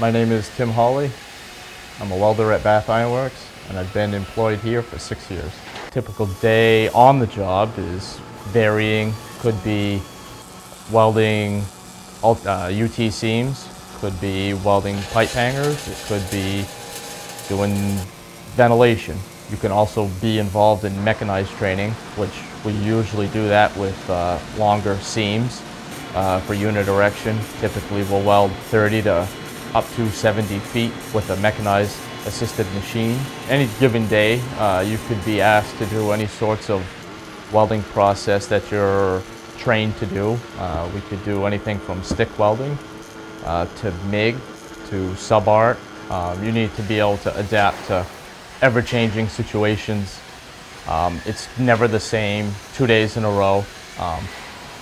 My name is Tim Hawley. I'm a welder at Bath Iron Works, and I've been employed here for six years. Typical day on the job is varying. Could be welding uh, UT seams, could be welding pipe hangers, it could be doing ventilation. You can also be involved in mechanized training, which we usually do that with uh, longer seams uh, for unit erection. Typically we'll weld 30 to up to 70 feet with a mechanized assisted machine. Any given day, uh, you could be asked to do any sorts of welding process that you're trained to do. Uh, we could do anything from stick welding uh, to MIG to sub-arc. Um, you need to be able to adapt to ever-changing situations. Um, it's never the same two days in a row. Um,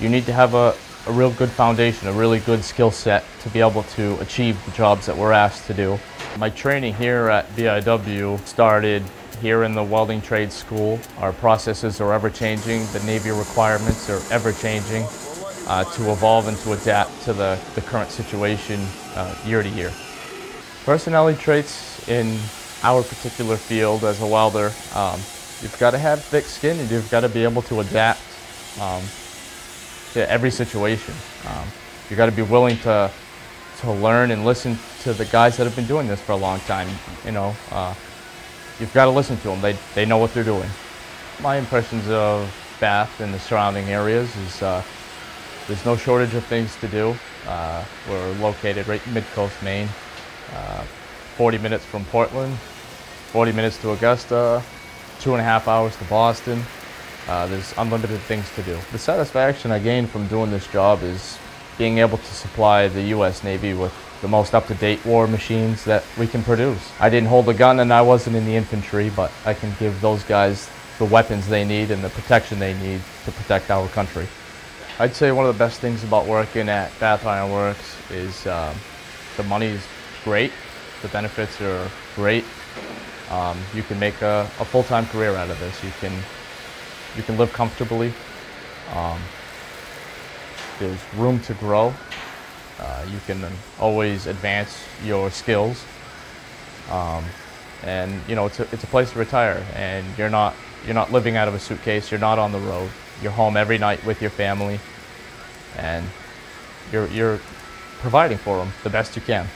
you need to have a, a real good foundation, a really good skill set to be able to achieve the jobs that we're asked to do. My training here at BIW started here in the welding trade school. Our processes are ever changing, the Navy requirements are ever changing uh, to evolve and to adapt to the, the current situation uh, year to year. Personality traits in our particular field as a welder, um, you've got to have thick skin and you've got to be able to adapt um, to every situation. Um, you've got to be willing to, to learn and listen to the guys that have been doing this for a long time. You know, uh, you've got to listen to them. They, they know what they're doing. My impressions of Bath and the surrounding areas is uh, there's no shortage of things to do. Uh, we're located right mid-coast Maine, uh, 40 minutes from Portland, 40 minutes to Augusta, two and a half hours to Boston. Uh, there's unlimited things to do. The satisfaction I gain from doing this job is being able to supply the U.S. Navy with the most up-to-date war machines that we can produce. I didn't hold a gun and I wasn't in the infantry, but I can give those guys the weapons they need and the protection they need to protect our country. I'd say one of the best things about working at Bath Iron Works is um, the money is great, the benefits are great. Um, you can make a, a full-time career out of this. You can, you can live comfortably. Um, there's room to grow. Uh, you can always advance your skills. Um, and you know, it's a, it's a place to retire and you're not, you're not living out of a suitcase, you're not on the road. You're home every night with your family and you're, you're providing for them the best you can.